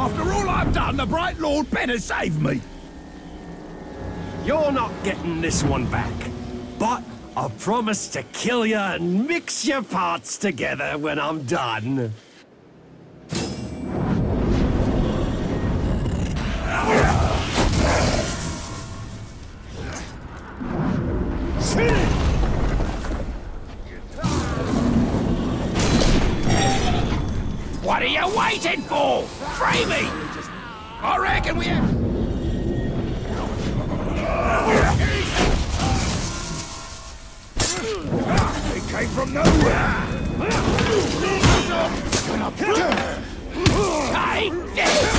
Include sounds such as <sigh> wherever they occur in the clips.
After all I've done, the Bright Lord better save me. You're not getting this one back. But I promise to kill you and mix your parts together when I'm done. What are you waiting for? Free me! I reckon we have... It came from nowhere! Take this!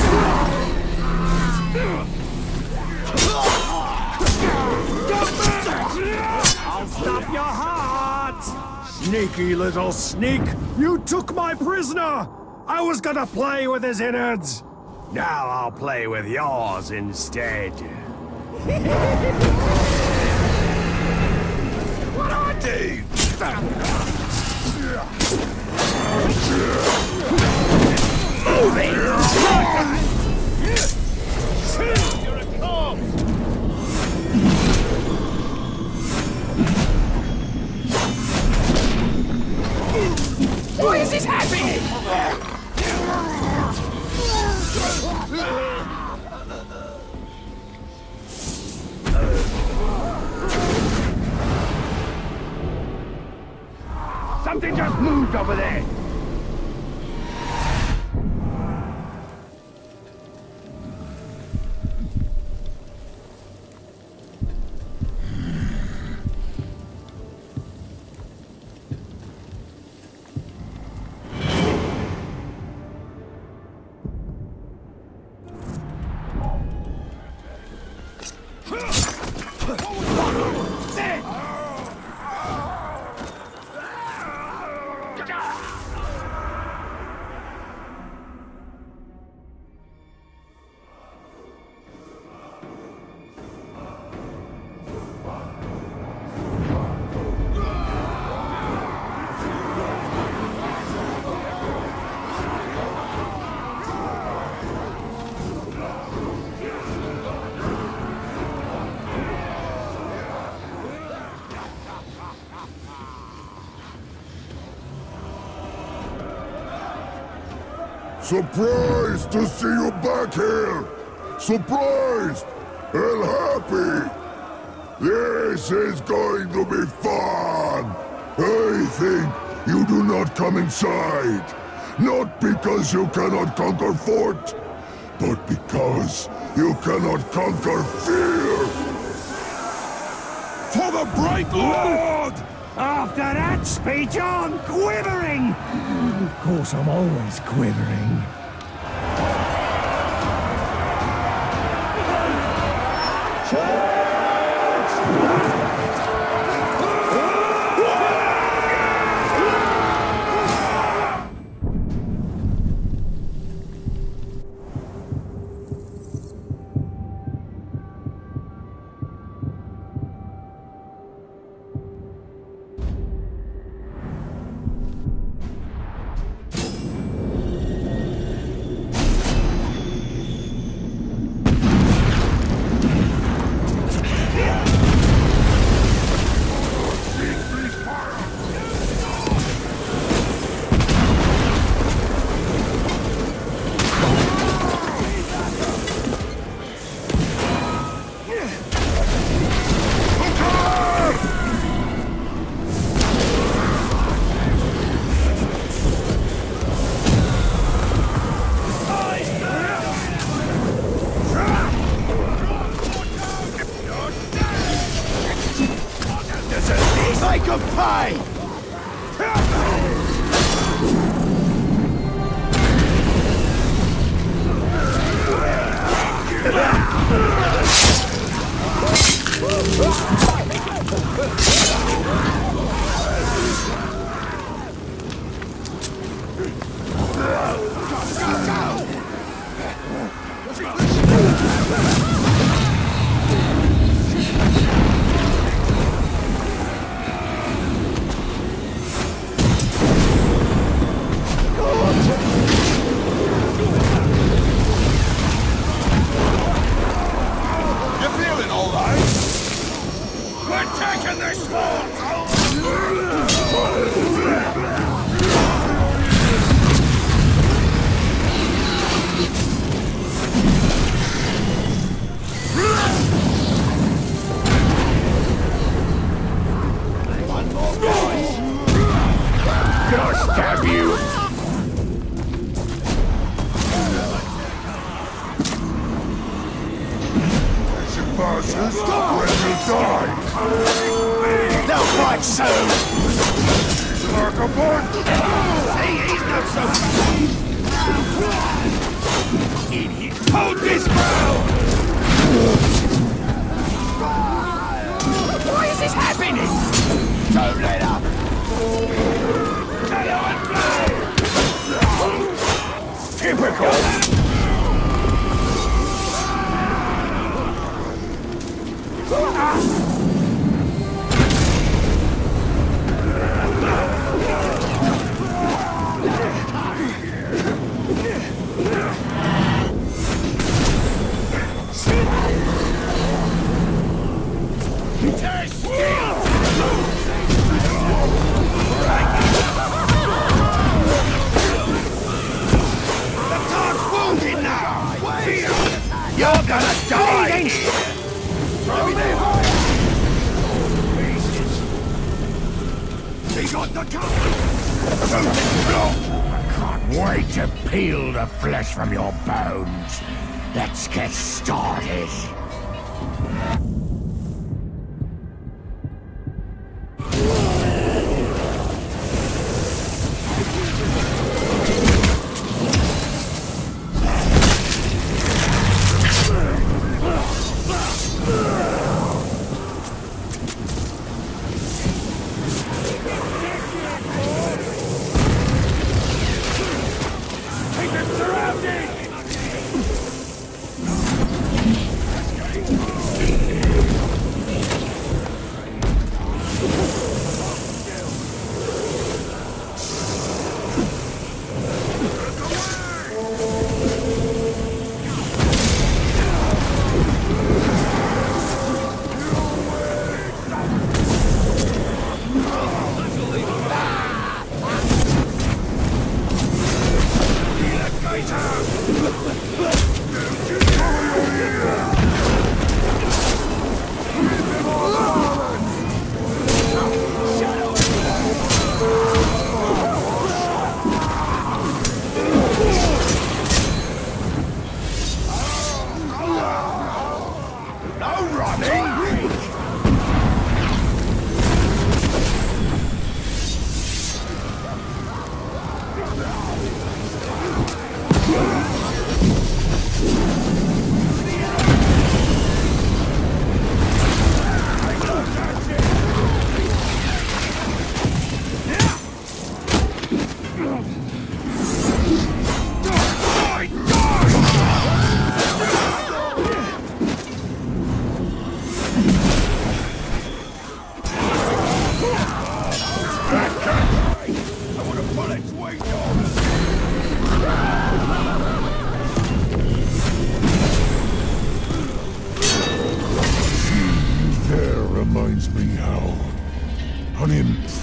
I'll stop your heart! Sneaky little sneak! You took my prisoner! I was gonna play with his innards! Now I'll play with yours instead. What I do? <laughs> Move it! Something just moved over there. Surprised to see you back here! Surprised and happy! This is going to be fun! I think you do not come inside. Not because you cannot conquer fort, but because you cannot conquer fear! For the Bright Lord! After that speech, I'm quivering! Of course, I'm always quivering. Ha ha ha! stab you. As it passes, will die. Not fight so. Mark a punch. See, he's not so fast. Idiot. Hold this round. Why is this happening? Don't and got the can't wait to peel the flesh from your bones. Let's get started.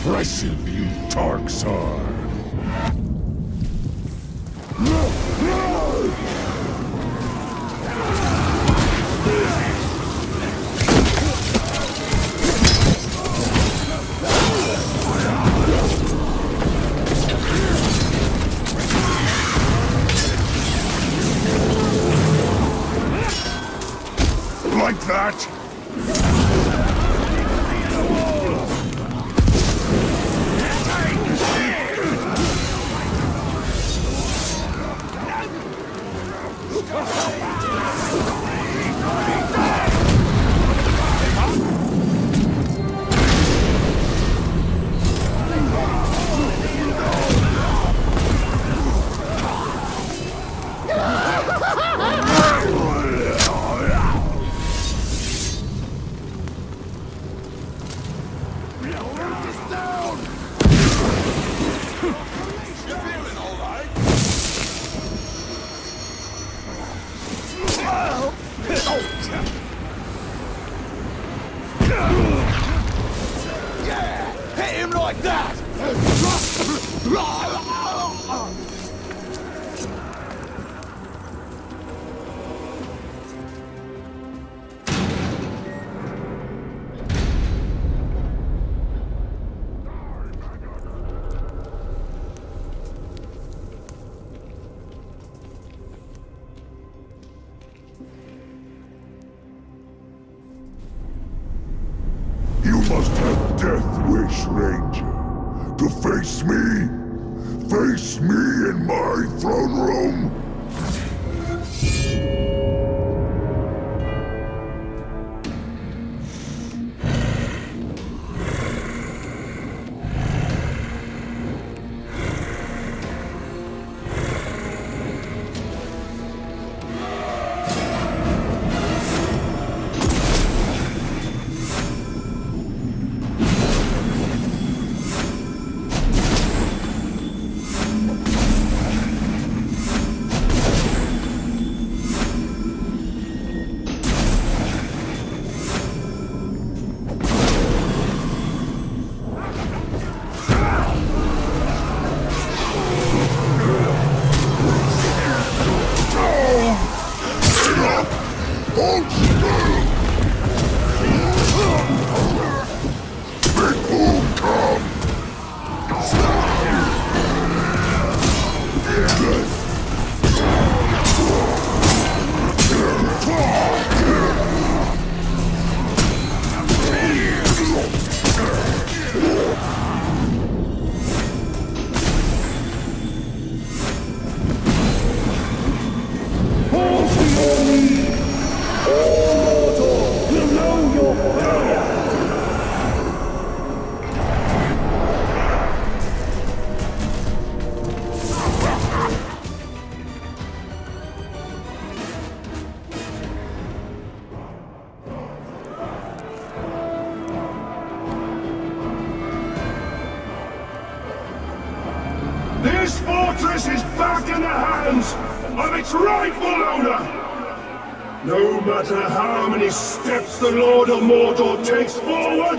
Impressive you Tarks are. Hit This fortress is back in the hands of its rightful owner! No matter how many steps the Lord of Mordor takes forward,